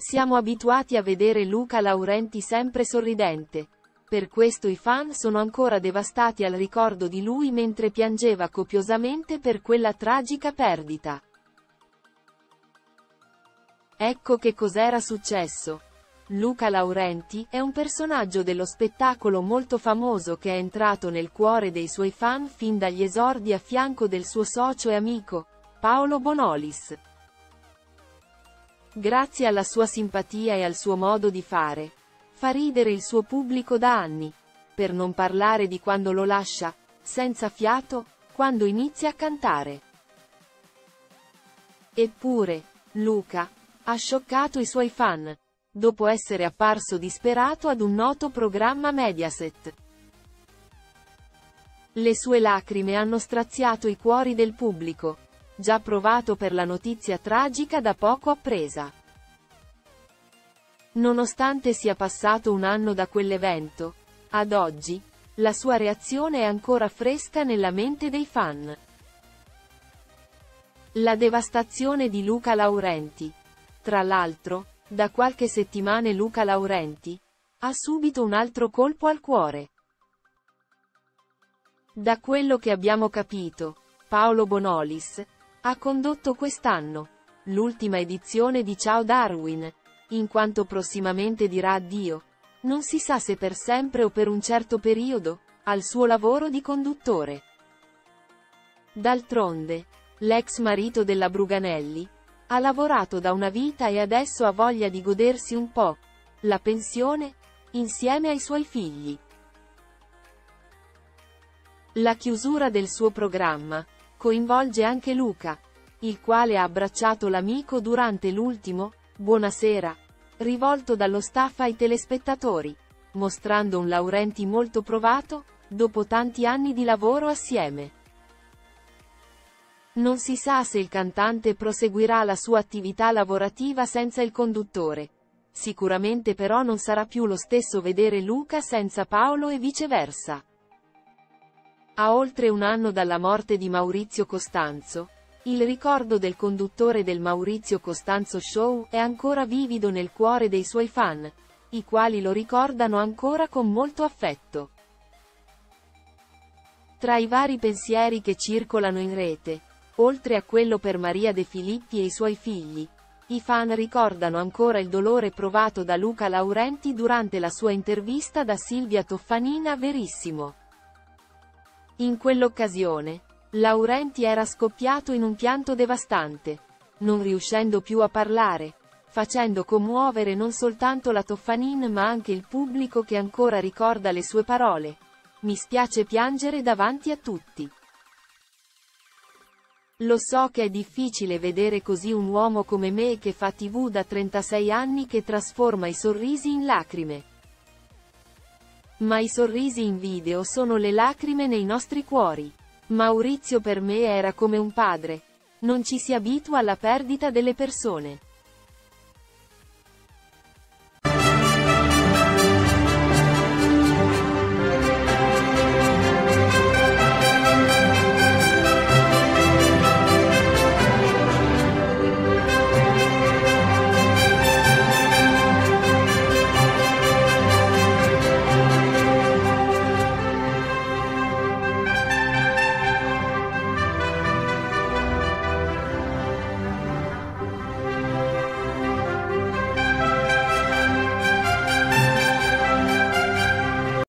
Siamo abituati a vedere Luca Laurenti sempre sorridente. Per questo i fan sono ancora devastati al ricordo di lui mentre piangeva copiosamente per quella tragica perdita. Ecco che cos'era successo. Luca Laurenti è un personaggio dello spettacolo molto famoso che è entrato nel cuore dei suoi fan fin dagli esordi a fianco del suo socio e amico, Paolo Bonolis. Grazie alla sua simpatia e al suo modo di fare, fa ridere il suo pubblico da anni, per non parlare di quando lo lascia, senza fiato, quando inizia a cantare. Eppure, Luca, ha scioccato i suoi fan, dopo essere apparso disperato ad un noto programma Mediaset. Le sue lacrime hanno straziato i cuori del pubblico, già provato per la notizia tragica da poco appresa. Nonostante sia passato un anno da quell'evento, ad oggi, la sua reazione è ancora fresca nella mente dei fan. La devastazione di Luca Laurenti. Tra l'altro, da qualche settimane Luca Laurenti ha subito un altro colpo al cuore. Da quello che abbiamo capito, Paolo Bonolis ha condotto quest'anno l'ultima edizione di Ciao Darwin, in quanto prossimamente dirà addio, non si sa se per sempre o per un certo periodo, al suo lavoro di conduttore. D'altronde, l'ex marito della Bruganelli, ha lavorato da una vita e adesso ha voglia di godersi un po' la pensione, insieme ai suoi figli. La chiusura del suo programma coinvolge anche Luca, il quale ha abbracciato l'amico durante l'ultimo Buonasera, rivolto dallo staff ai telespettatori, mostrando un Laurenti molto provato, dopo tanti anni di lavoro assieme. Non si sa se il cantante proseguirà la sua attività lavorativa senza il conduttore. Sicuramente però non sarà più lo stesso vedere Luca senza Paolo e viceversa. A oltre un anno dalla morte di Maurizio Costanzo, il ricordo del conduttore del Maurizio Costanzo Show è ancora vivido nel cuore dei suoi fan, i quali lo ricordano ancora con molto affetto. Tra i vari pensieri che circolano in rete, oltre a quello per Maria De Filippi e i suoi figli, i fan ricordano ancora il dolore provato da Luca Laurenti durante la sua intervista da Silvia Toffanina Verissimo. In quell'occasione, Laurenti era scoppiato in un pianto devastante, non riuscendo più a parlare, facendo commuovere non soltanto la Toffanin ma anche il pubblico che ancora ricorda le sue parole. Mi spiace piangere davanti a tutti. Lo so che è difficile vedere così un uomo come me che fa tv da 36 anni che trasforma i sorrisi in lacrime. Ma i sorrisi in video sono le lacrime nei nostri cuori. Maurizio per me era come un padre. Non ci si abitua alla perdita delle persone.